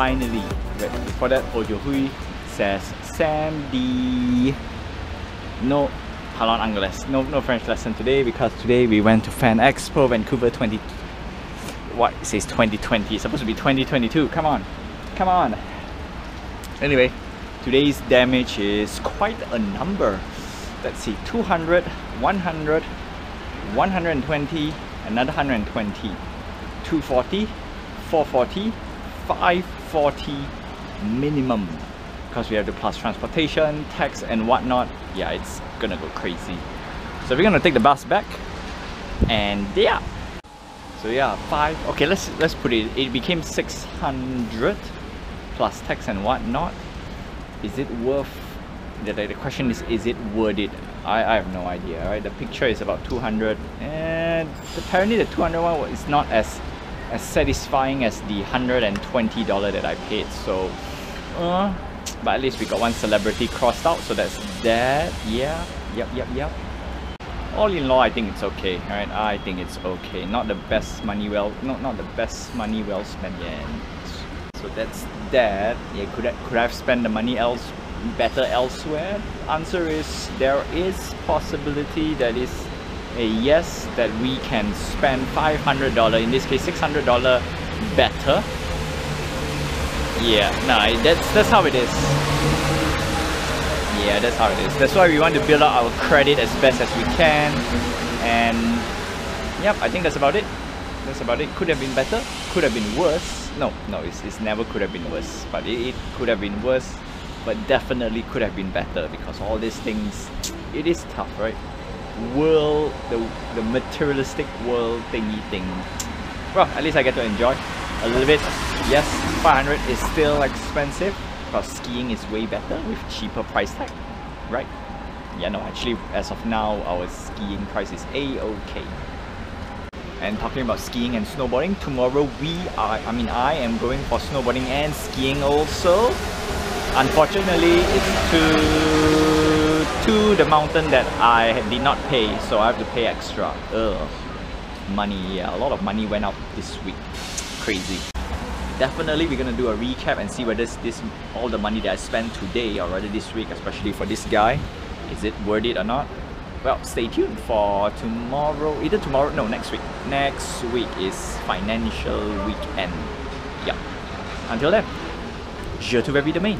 finally. But before that, Ojo Hui says Sandy. No Halon Angeles. No no French lesson today because today we went to Fan Expo Vancouver 20 what it says 2020. It's supposed to be 2022. Come on. Come on. Anyway, today's damage is quite a number. Let's see 200, 100, 120, another 120, 240, 440, 540 minimum because we have to plus transportation, tax and whatnot. Yeah, it's gonna go crazy. So we're gonna take the bus back and yeah. So yeah, five. Okay, let's let's put it. It became 600 plus tax and whatnot. Is it worth? The, the question is, is it worth it? I, I have no idea. Right, the picture is about 200, and apparently the 200 one is not as as satisfying as the 120 dollar that I paid. So, uh, but at least we got one celebrity crossed out, so that's that. Yeah, yep, yep, yep all in all I think it's okay right I think it's okay not the best money well not not the best money well spent yet so that's that yeah could I, could I have spent the money else better elsewhere answer is there is possibility that is a yes that we can spend $500 in this case $600 better. Yeah nah that's that's how it is. Yeah that's how it is. That's why we want to build up our credit as best as we can. And yep I think that's about it. That's about it. Could have been better could have been worse. No no it's, it's never could have been worse but it, it could have been worse but definitely could have been better because all these things it is tough right world the the materialistic world thingy thing well at least I get to enjoy a little bit yes 500 is still expensive because skiing is way better with cheaper price tag, right? Yeah, no, actually, as of now, our skiing price is a-okay. And talking about skiing and snowboarding, tomorrow we are, I mean, I am going for snowboarding and skiing also. Unfortunately, it's to, to the mountain that I did not pay, so I have to pay extra. Ugh. Money, yeah, a lot of money went out this week. Crazy definitely we're gonna do a recap and see whether this all the money that I spent today or rather this week especially for this guy is it worth it or not well stay tuned for tomorrow either tomorrow no next week next week is financial weekend yeah until then je te revis demain